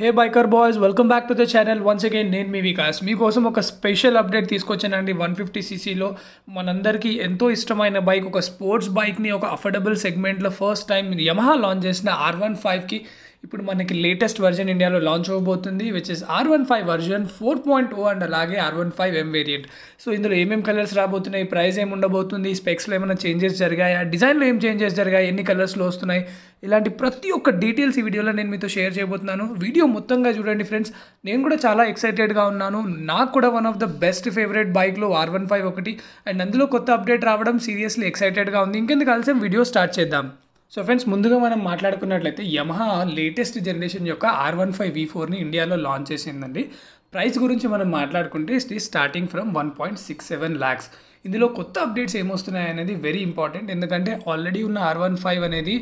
Hey biker boys welcome back to the channel once again నేను మీ వికాస్. మీకోసం ఒక స్పెషల్ అప్డేట్ తీసుకొచ్చానండి. వన్ ఫిఫ్టీ సీసీలో మనందరికీ ఎంతో ఇష్టమైన బైక్ ఒక స్పోర్ట్స్ బైక్ని ఒక అఫోర్డబుల్ సెగ్మెంట్లో ఫస్ట్ టైం యమహా లాంచ్ చేసిన ఆర్ వన్ ఫైవ్కి ఇప్పుడు మనకి లేటెస్ట్ వర్జన్ ఇండియాలో లాంచ్ అవ్వబోతుంది which is R one five version four point O and అలాగే R one five M variant so ఇందులో ఏమేమి కలర్స్ రాబోతున్నాయి ప్రైస్ ఏమి ఉండబోతుంది స్పెక్స్లో ఏమైనా చేంజెస్ జరిగాయా డిజైన్లో ఏం చేంజెస్ జరిగాయి ఎన్ని కలర్స్లో వస్తున్నాయి ఇలాంటి ప్రతి ఒక్క డీటెయిల్స్ ఈ వీడియోలో నేను మీతో షేర్ చేయబోతున్నాను. వీడియో మొత్తంగా చూడండి ఫ్రెండ్స్ నేను కూడా చాలా ఎక్సైటెడ్గా ఉన్నాను. నాకు కూడా one of the best favourite బైక్లో ఆర్ వన్ ఫైవ్ ఒకటి. అండ్ అందులో కొత్త అప్డేట్ రావడం సీరియస్లీ ఎక్సైటెడ్గా ఉంది. ఇంకెందుకు కలిసి వీడియో స్టార్ట్ చేద్దాం. సో ఫ్రెండ్స్ ముందుగా మనం మాట్లాడుకున్నట్లయితే యమహా లేటెస్ట్ జనరేషన్ యొక్క ఆర్ వన్ ఫైవ్ వి ఫోర్ని ఇండియాలో లాంచ్ చేసిందండి. ప్రైస్ గురించి మనం మాట్లాడుకుంటే it starting from one point six seven lakhs ఇందులో కొత్త అప్డేట్స్ ఏమొస్తున్నాయి అనేది వెరీ ఇంపార్టెంట్ ఎందుకంటే ఆల్రెడీ ఉన్న ఆర్ వన్ ఫైవ్ అనేది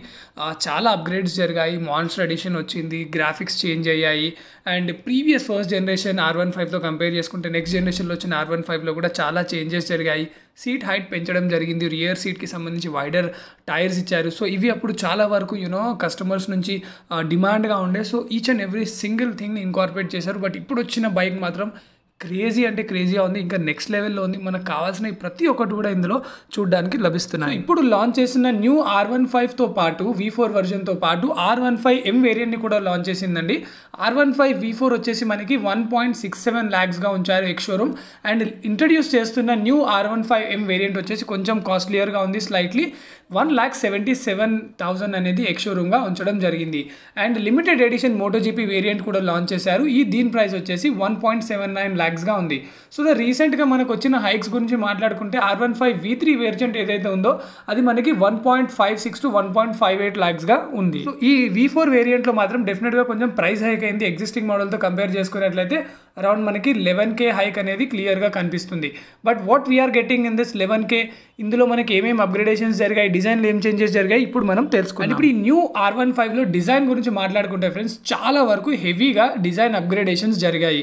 చాలా అప్గ్రేడ్స్ జరిగాయి. మాన్స్టర్ ఎడిషన్ వచ్చింది గ్రాఫిక్స్ చేంజ్ అయ్యాయి. And previous first generation R one ఫైవ్తో compare చేసుకుంటే నెక్స్ట్ జనరేషన్లో వచ్చిన ఆర్ వన్ ఫైవ్లో కూడా చాలా చేంజెస్ జరిగాయి. సీట్ హైట్ పెంచడం జరిగింది. రియర్ సీట్కి సంబంధించి వైడర్ టైర్స్ ఇచ్చారు. సో ఇవి అప్పుడు చాలా వరకు యూనో కస్టమర్స్ నుంచి డిమాండ్గా ఉండే. So each and every single థింగ్ని incorporate చేశారు. బట్ ఇప్పుడు వచ్చిన బైక్ మాత్రం క్రేజీ అంటే క్రేజీగా ఉంది. ఇంకా నెక్స్ట్ లెవెల్లో ఉంది. మనకు కావాల్సిన ప్రతి ఒక్కటి కూడా ఇందులో చూడడానికి లభిస్తున్నాయి. ఇప్పుడు లాంచ్ చేసిన న్యూ ఆర్ వన్ ఫైవ్తో పాటు వి ఫోర్ వర్జన్తో పాటు ఆర్ వన్ ఫైవ్ ఎం వేరియంట్ని కూడా లాంచ్ చేసిందండి. R one five V four వచ్చేసి మనకి వన్ పాయింట్ సిక్స్ సెవెన్ ల్యాక్స్గా ఉంచారు ఎక్స్ షోరూమ్ అండ్ ఇంట్రడ్యూస్ చేస్తున్న new R one five M variant వచ్చేసి కొంచెం కాస్ట్లియర్గా ఉంది. Slightly one lakh seventy seven thousand అనేది ఎక్స్ షోరూమ్గా ఉంచడం జరిగింది. And limited edition MotoGP variant కూడా లాంచ్ చేశారు. ఈ దీని ప్రైస్ వచ్చేసి వన్ పాయింట్ సెవెన్ నైన్ ల్యాక్స్గా ఉంది. సో ద రీసెంట్గా మనకు వచ్చిన హైక్స్ గురించి మాట్లాడుకుంటే R one five V three variant ఏదైతే ఉందో అది మనకి one point five six to one point five eight ల్యాక్స్గా ఉంది. సో ఈ వి ఫోర్ వేరియంట్లో మాత్రం డెఫినెట్గా కొంచెం ప్రైస్ హైక్ అయింది. ఎగ్జిస్టింగ్ మోడల్తో కంపేర్ చేసుకున్నట్లయితే అరౌండ్ మనకి లెవెన్ కే హైక్ అనేది క్లియర్గా కనిపిస్తుంది. But what we're getting in this eleven K ఇందులో మనకి ఏమేమి అప్గ్రేడేషన్స్ జరిగాయి డిజైన్లు ఏం చేంజెస్ జరిగాయి ఇప్పుడు మనం తెలుసుకుందాం. ఇప్పుడు ఈ న్యూ ఆర్ వన్ ఫైవ్లో డిజైన్ గురించి మాట్లాడుకుంటే ఫ్రెండ్స్ చాలా వరకు హెవీగా డిజైన్ అప్గ్రేడేషన్స్ జరిగాయి.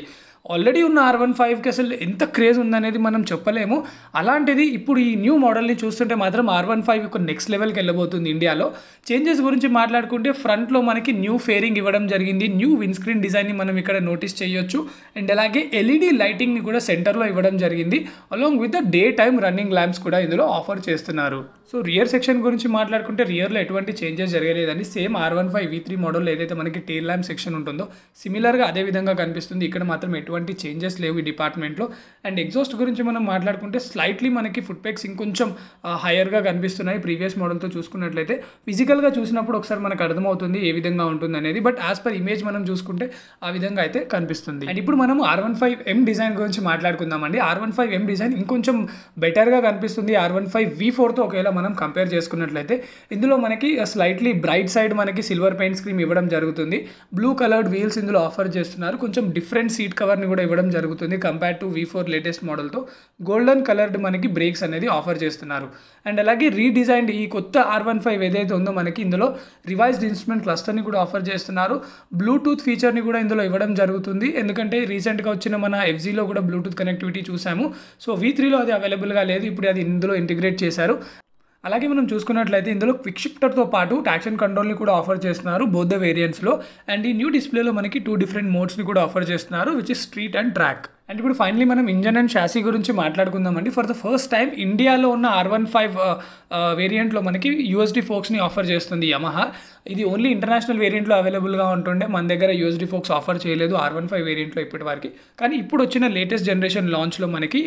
ఆల్రెడీ ఉన్న ఆర్ వన్ ఫైవ్కి అసలు ఎంత క్రేజ్ ఉందనేది మనం చెప్పలేము. అలాంటిది ఇప్పుడు ఈ న్యూ మోడల్ని చూస్తుంటే మాత్రం ఆర్ వన్ ఫైవ్ ఒక నెక్స్ట్ లెవెల్కి వెళ్ళబోతుంది ఇండియాలో. చేంజెస్ గురించి మాట్లాడుకుంటే ఫ్రంట్లో మనకి న్యూ ఫేరింగ్ ఇవ్వడం జరిగింది. న్యూ విన్ స్క్రీన్ డిజైన్ని మనం ఇక్కడ నోటీస్ చేయొచ్చు. అండ్ అలాగే ఎల్ఈడి లైటింగ్ని కూడా సెంటర్లో ఇవ్వడం జరిగింది. Along with day time running lamps కూడా ఇందులో ఆఫర్ చేస్తున్నారు. సో రియర్ సెక్షన్ గురించి మాట్లాడుకుంటే రియర్లో ఎటువంటి చేంజెస్ జరగలేదండి. Same R one five V three model ఏదైతే మనకి టేల్ ల్యాంప్ సెక్షన్ ఉంటుందో సిమిలర్గా అదే విధంగా కనిపిస్తుంది. ఇక్కడ మాత్రం ఎటువంటి చేంజెస్ లేవు ఈ డిపార్ట్మెంట్లో. అండ్ ఎగ్జాస్ట్ గురించి మనం మాట్లాడుకుంటే స్లైట్లీ మనకి ఫుట్ ప్యాక్స్ ఇంకొంచెం హయ్యర్గా కనిపిస్తున్నాయి ప్రీవియస్ మోడల్తో చూసుకున్నట్లయితే. ఫిజికల్గా చూసినప్పుడు ఒకసారి మనకు అర్థమవుతుంది ఏ విధంగా ఉంటుంది అనేది బట్ యాజ్ పర్ ఇమేజ్ మనం చూసుకుంటే ఆ విధంగా అయితే కనిపిస్తుంది. అండ్ ఇప్పుడు మనం R one five M design గురించి మాట్లాడుకుందామండి. R one five M design ఇంకొంచెం బెటర్గా కనిపిస్తుంది. ఆర్ వన్ ఫైవ్ వి ఫోర్తో ఒకవేళ మనం కంపేర్ చేసుకున్నట్లయితే ఇందులో మనకి స్లైట్లీ బ్రైట్ సైడ్ మనకి సిల్వర్ పెయింట్ స్క్రీమ్ ఇవ్వడం జరుగుతుంది. బ్లూ కలర్డ్ వీల్స్ ఇందులో ఆఫర్ చేస్తున్నారు. కొంచెం డిఫరెంట్ సీట్ కవర్ కవర్ని కూడా ఇవ్వడం జరుగుతుంది compare to V four latest మోడల్తో గోల్డెన్ కలర్డ్ మనకి బ్రేక్స్ అనేది ఆఫర్ చేస్తున్నారు. అండ్ అలాగే రీడిజైన్డ్ ఈ కొత్త ఆర్ వన్ ఫైవ్ ఏదైతే ఉందో మనకి ఇందులో రివైజ్డ్ ఇన్స్ట్రుమెంట్ క్లస్టర్ని కూడా ఆఫర్ చేస్తున్నారు. బ్లూటూత్ ఫీచర్ని కూడా ఇందులో ఇవ్వడం జరుగుతుంది. ఎందుకంటే రీసెంట్గా వచ్చిన మన ఎఫ్జీలో కూడా బ్లూటూత్ కనెక్టివిటీ చూసాము. సో వి త్రీలో అది అవైలబుల్గా లేదు. ఇప్పుడు అది ఇందులో ఇంటిగ్రేట్ చేశారు. అలాగే మనం చూసుకున్నట్లయితే ఇందులో క్విక్ షిఫ్టర్తో పాటు ట్యాక్షన్ కంట్రోల్ని కూడా ఆఫర్ చేస్తున్నారు బోత్ ద వేరియంట్స్లో అండ్ ఈ న్యూ డిస్ప్లేలో మనకి టూ డిఫరెంట్ మోడ్స్ని కూడా ఆఫర్ చేస్తున్నారు which is street and track and ఇప్పుడు ఫైనలీ మనం ఇంజన్ అండ్ షాసీ గురించి మాట్లాడుకుందామండి. ఫర్ ద ఫస్ట్ టైం ఇండియాలో ఉన్న ఆర్ వన్ ఫైవ్ వేరియంట్లో మనకి యూఎస్డి ఫోక్స్ని ఆఫర్ చేస్తుంది యమహా ఇది ఓన్లీ ఇంటర్నేషనల్ వేరియంట్లో అవైలబుల్గా ఉంటుండే. మన దగ్గర యూఎస్డి ఫోక్స్ ఆఫర్ చేయలేదు ఆర్ వన్ ఫైవ్ వేరియంట్లో ఇప్పటి వరకు కానీ ఇప్పుడు వచ్చిన లేటెస్ట్ జనరేషన్ లాంచ్లో మనకి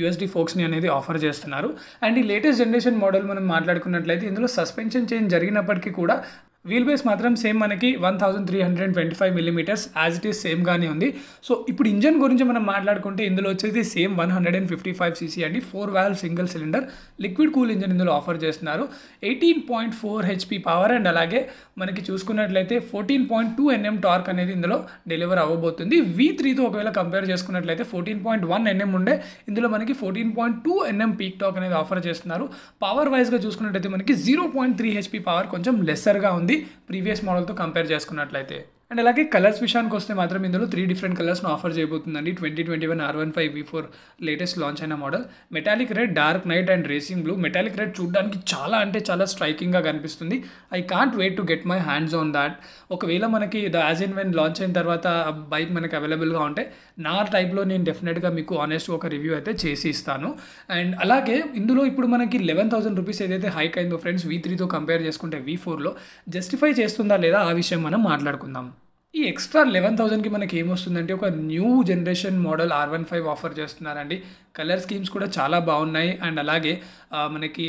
యూఎస్డి ఫోక్స్ని అనేది ఆఫర్ చేస్తున్నారు. అండ్ ఈ లేటెస్ట్ జనరేషన్ మోడల్ మనం మాట్లాడుకున్నట్లయితే ఇందులో సస్పెన్షన్ చేంజ్ జరిగినప్పటికీ కూడా వీల్ బేస్ మాత్రం సేమ్ మనకి one thousand three hundred twenty five millimetres as it is సేమ్గానే ఉంది. సో ఇప్పుడు ఇంజన్ గురించి మనం మాట్లాడుకుంటే ఇందులో వచ్చేసి same one hundred and fifty five CC అండి. Four valve single cylinder liquid cool engine ఇందులో ఆఫర్ చేస్తున్నారు. Eighteen point four HP power and అలాగే మనకి చూసుకున్నట్లయితే fourteen point two NM torque అనేది ఇందులో డెలివర్ అవ్వబోతుంది. వి త్రీతో ఒకవేళ కంపేర్ చేసుకున్నట్లయితే ఫోర్టీన్ పాయింట్ వన్ ఎన్ఎం ఉండే. ఇందులో మనకి fourteen point two NM peak torque అనేది ఆఫర్ చేస్తున్నారు. పవర్ వైజ్గా చూసుకున్నట్లయితే మనకి zero point three HP power కొంచెం లెస్సర్గా ఉంది. ప్రీవియస్ మోడల్తో కంపేర్ చేసుకున్నట్లయితే. అండ్ అలాగే కలర్స్ విషయానికి వస్తే మాత్రం ఇందులో త్రీ డిఫరెంట్ కలర్స్ను offer చేయబోతుందండి. Twenty twenty one R one five V four latest launch అయిన model metallic red dark night and racing blue metallic red చూడడానికి చాలా అంటే చాలా స్ట్రైకింగ్గా కనిపిస్తుంది. I can't wait to get my hands on that ఒకవేళ మనకి the as in when launch అయిన తర్వాత బైక్ మనకి అవైలబుల్గా ఉంటే నా టైప్లో నేను డెఫినెట్గా మీకు ఆనెస్ట్ ఒక రివ్యూ అయితే చేసి ఇస్తాను. అండ్ అలాగే ఇందులో ఇప్పుడు మనకి లెవెన్ థౌసండ్ రూపీస్ ఏదైతే హైక్ అయిందో ఫ్రెండ్స్ వీ త్రీతో కంపేర్ చేసుకుంటే వీ ఫోర్లో జస్టిఫై చేస్తుందా లేదా ఆ విషయం మనం మాట్లాడుకుందాం. ఈ ఎక్స్ట్రా లెవెన్ థౌసండ్కి మనకి ఏమొస్తుందంటే ఒక new generation model R one five offer చేస్తున్నారండి. కలర్ స్కీమ్స్ కూడా చాలా బాగున్నాయి. అండ్ అలాగే మనకి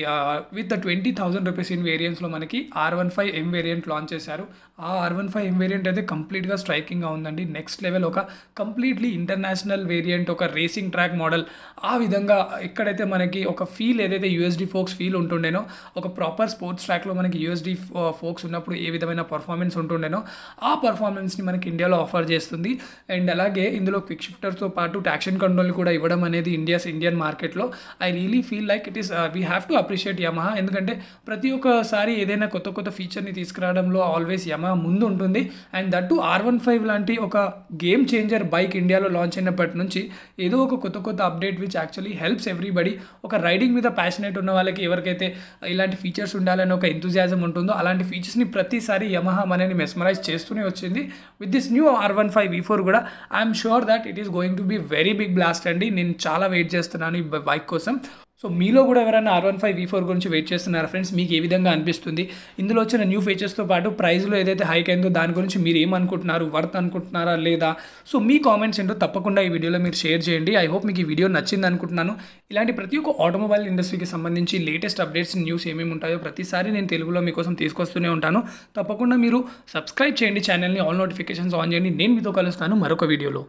with the twenty thousand rupees in వేరియంట్స్లో మనకి R one five M variant launch చేశారు. ఆ R one five M variant అయితే కంప్లీట్గా స్ట్రైకింగ్గా ఉందండి. నెక్స్ట్ లెవెల్ ఒక కంప్లీట్లీ ఇంటర్నేషనల్ వేరియంట్ ఒక రేసింగ్ ట్రాక్ మోడల్ ఆ విధంగా ఎక్కడైతే మనకి ఒక ఫీల్ ఏదైతే యూఎస్డి ఫోక్స్ ఫీల్ ఉంటుండేనో ఒక ప్రాపర్ స్పోర్ట్స్ ట్రాక్లో మనకి యూఎస్డి ఫోక్స్ ఉన్నప్పుడు ఏ విధమైన పర్ఫార్మెన్స్ ఉంటుండేనో ఆ పర్ఫార్మెన్స్ని మనకి ఇండియాలో ఆఫర్ చేస్తుంది. అండ్ అలాగే ఇందులో క్విక్ షిఫ్టర్తో పాటు ట్యాక్షన్ కంట్రోల్ కూడా ఇవ్వడం అనేది ఇండియా ఇండియాస్ ఇండియన్ మార్కెట్లో I really feel like it is we have to appreciate Yamaha ఎందుకంటే ప్రతి ఒక్కసారి ఏదైనా కొత్త కొత్త ఫీచర్ని తీసుకురావడంలో ఆల్వేస్ యమహా ముందు ఉంటుంది. And that too R one five లాంటి ఒక గేమ్ చేంజర్ బైక్ ఇండియాలో లాంచ్ అయినప్పటి నుంచి ఏదో ఒక కొత్త కొత్త update which actually helps everybody ఒక రైడింగ్ మీద ప్యాషనేట్ ఉన్న వాళ్ళకి ఎవరికైతే ఇలాంటి ఫీచర్స్ ఉండాలని ఒక ఎంతూజియాజం ఉంటుందో అలాంటి ఫీచర్స్ని ప్రతిసారి యమహా మనని మెస్మరైజ్ చేస్తూనే వచ్చింది. With this new R one five V four కూడా I'm sure that it is going to be very big blast అండి. నేను చాలా వెయిట్ వెయిట్ చేస్తున్నాను ఈ బైక్ కోసం. సో మీలో కూడా ఎవరైనా R one five V four గురించి వెయిట్ చేస్తున్నారా ఫ్రెండ్స్? మీకు ఏ విధంగా అనిపిస్తుంది? ఇందులో వచ్చిన న్యూ ఫీచర్స్తో పాటు ప్రైస్లో ఏదైతే హైక్ అయిందో దాని గురించి మీరు ఏమనుకుంటున్నారు? వర్త్ అనుకుంటున్నారా లేదా? సో మీ కామెంట్స్ ఏంటో తప్పకుండా ఈ వీడియోలో మీరు షేర్ చేయండి. ఐ హోప్ మీకు ఈ వీడియో నచ్చింది అనుకుంటున్నాను. ఇలాంటి ప్రతి ఒక్క ఆటోమొబైల్ ఇండస్ట్రీకి సంబంధించి లేటెస్ట్ అప్డేట్స్ న్యూస్ ఏమేమి ఉంటాయో ప్రతిసారి నేను తెలుగులో మీకోసం తీసుకొస్తూనే ఉంటాను. తప్పకుండా మీరు సబ్స్క్రైబ్ చేయండి. ఛానల్ని ఆల్ నోటిఫికేషన్స్ ఆన్ చేయండి. నేను మీతో కలుస్తాను మరొక వీడియోలో.